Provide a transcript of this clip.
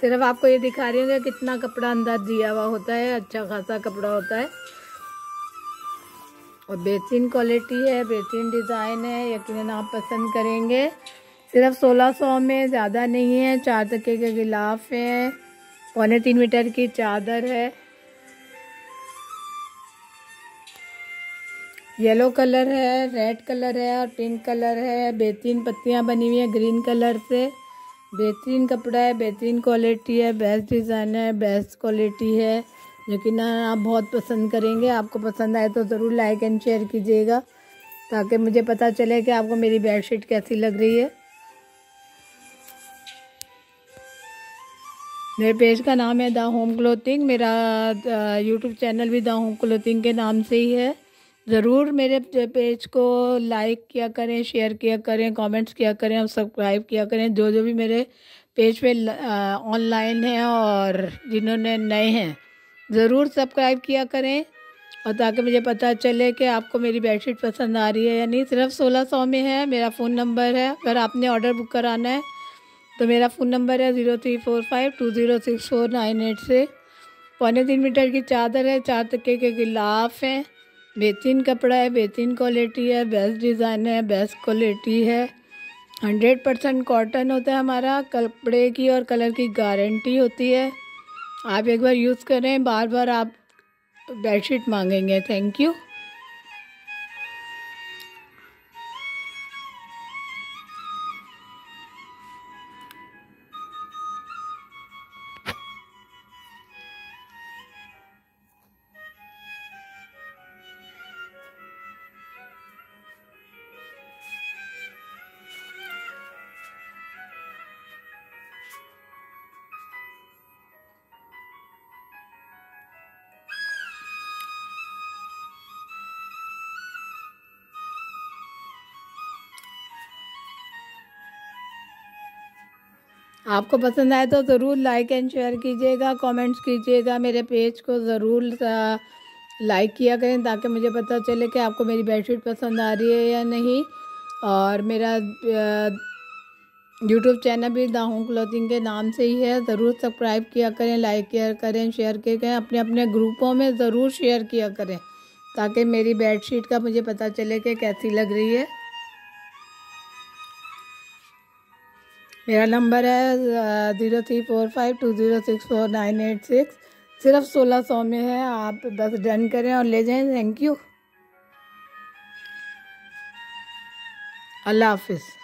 सिर्फ़ आपको ये दिखा रही हूँ कि कितना कपड़ा अंदर दिया हुआ होता है अच्छा खासा कपड़ा होता है। और बेहतरीन क्वालिटी है, बेहतरीन डिज़ाइन है यकीन आप पसंद करेंगे। सिर्फ़ सोलह सौ में ज़्यादा नहीं है, चार तके के गिलाफ है, पौने तीन मीटर की चादर है। येलो कलर है रेड कलर है और पिंक कलर है, बेहतरीन पत्तियाँ बनी हुई हैं ग्रीन कलर से। बेहतरीन कपड़ा है, बेहतरीन क्वालिटी है बेस्ट डिज़ाइन है बेस्ट क्वालिटी है। लेकिन आप बहुत पसंद करेंगे, आपको पसंद आए तो ज़रूर लाइक एंड शेयर कीजिएगा, ताकि मुझे पता चले कि आपको मेरी बेडशीट कैसी लग रही है। मेरे पेज का नाम है द होम क्लोथिंग मेरा यूट्यूब चैनल भी द होम क्लोथिंग के नाम से ही है। ज़रूर मेरे पेज को लाइक किया करें शेयर किया करें कमेंट्स किया करें, और सब्सक्राइब किया करें। जो जो भी मेरे पेज पे ऑनलाइन हैं और जिन्होंने नए हैं, ज़रूर सब्सक्राइब किया करें। और ताकि मुझे पता चले कि आपको मेरी बेडशीट पसंद आ रही है या नहीं। सिर्फ़ सोलह सौ में है, मेरा फ़ोन नंबर है। अगर आपने ऑर्डर बुक कराना है तो मेरा फ़ोन नंबर है zero three four five two zero six four nine eight से पौने तीन मीटर की चादर है, चार तके के गिलाफ हैं। बेहतरीन कपड़ा है, बेहतरीन क्वालिटी है बेस्ट डिज़ाइन है बेस्ट क्वालिटी है। हंड्रेड परसेंट कॉटन होता है हमारा, कपड़े की और कलर की गारंटी होती है। आप एक बार यूज़ करें बार बार आप बेडशीट मांगेंगे। थैंक यू आपको पसंद आए तो ज़रूर लाइक एंड शेयर कीजिएगा कमेंट्स कीजिएगा, मेरे पेज को ज़रूर लाइक किया करें ताकि मुझे पता चले कि आपको मेरी बेडशीट पसंद आ रही है या नहीं। और मेरा यूट्यूब चैनल भी द होम क्लोथिंग के नाम से ही है। ज़रूर सब्सक्राइब किया करें लाइक किया करें शेयर किया करें, अपने अपने ग्रुपों में ज़रूर शेयर किया करें ताकि मेरी बेडशीट का मुझे पता चले कि कैसी लग रही है। मेरा नंबर है zero three four five two zero six four nine eight six. सिर्फ़ सोलह सौ में है, आप बस डन करें और ले जाएँ। थैंक यू अल्लाह हाफिज़।